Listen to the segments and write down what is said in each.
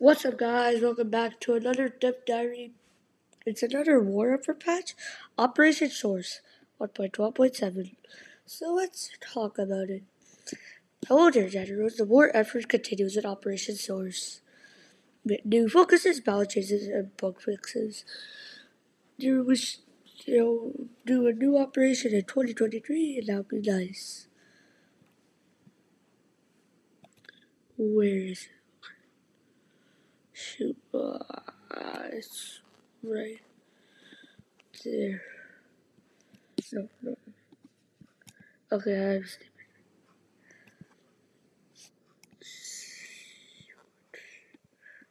What's up guys, welcome back to another Dev Diary. It's another war effort patch, Operation Source 1.12.7. So let's talk about it. Hello there generals, the war effort continues in Operation Source. With new focuses, balance changes, and bug fixes. There was, you know, do a new operation in 2023 and that would be nice. Where is it? Uh, it's right there. No, no. Okay, I'm stupid.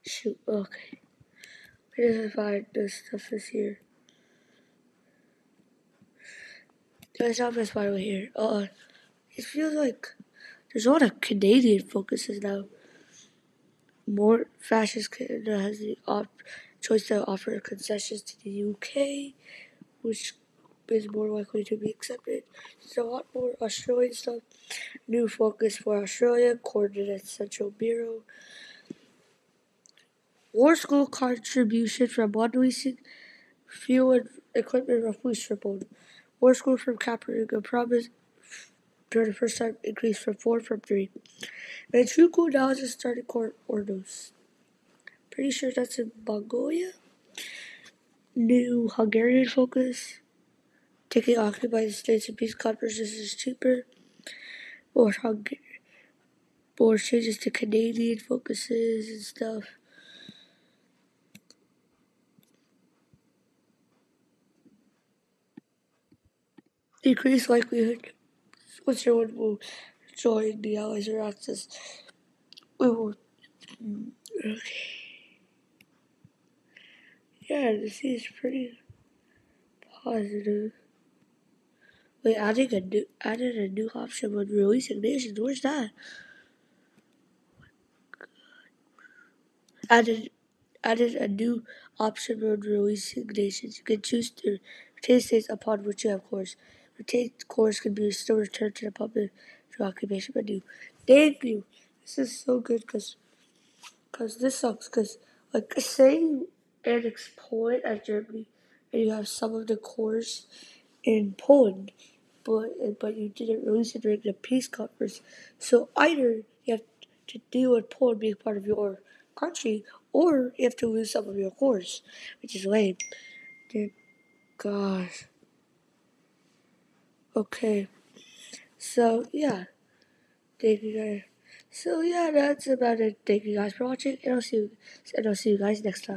Shoot, okay. Where does I find this stuff is here? There's not this file here. Uh, it feels like there's a lot of Canadian focuses now more fascist Canada has the op- choice to offer concessions to the UK, which is more likely to be accepted. There's a lot more Australian stuff. New focus for Australia, Coordinate Central Bureau. War score contribution from one leasing fuel and equipment roughly tripled. War score from Caprica promise during the first time increased from four from three. Manchukuo now has a starting court orders. Pretty sure that's in Mongolia. New Hungarian focus. Taking occupied states and peace conferences is cheaper. More Hung- more changes to Canadian focuses and stuff. Decreased likelihood Switzerland will join the Allies or Axis. We will. Okay. Yeah, this is pretty positive. Wait, adding a new added a new option when releasing nations. Where's that? Added added a new option when releasing nations. You can choose to retain states upon which you have cores. Retained cores can be still returned to the public through occupation menu. Thank you. This is so good because cause this sucks because like say you annex Poland as Germany and you have some of the cores in Poland but but you didn't release it during the peace conference. So either you have to deal with Poland being part of your country or you have to lose some of your cores, which is lame. Dear gosh. Okay. So yeah. Thank you guys. So yeah, that's about it. Thank you guys for watching, and I'll see you, and I'll see you guys next time.